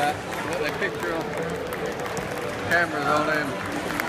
that, that picture cameras on them.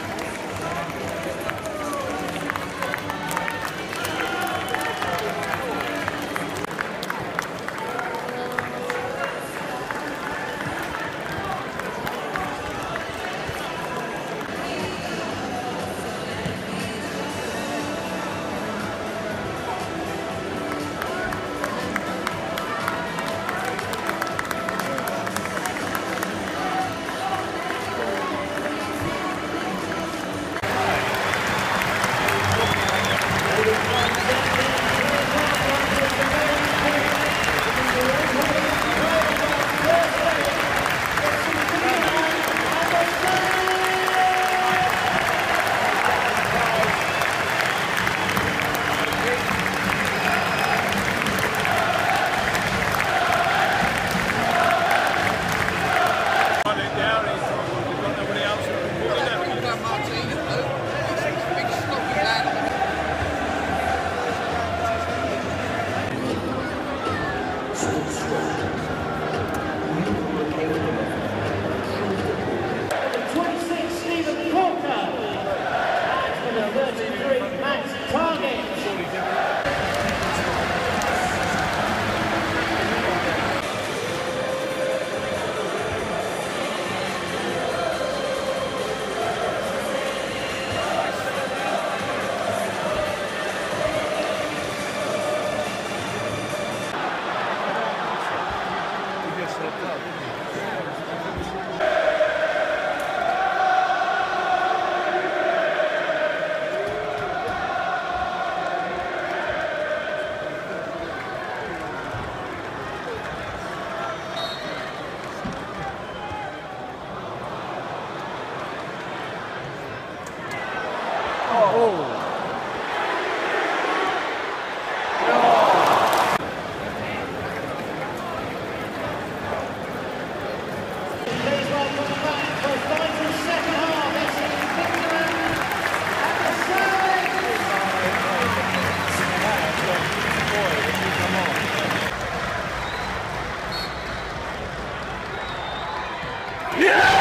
Him.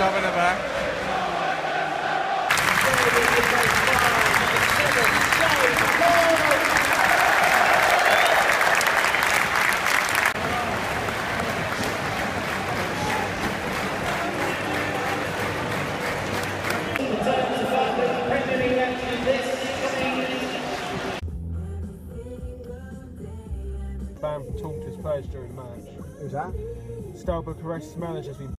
Job in the back. Bam talked to his players during the match. Who's that? Stelberg Caress's manager's been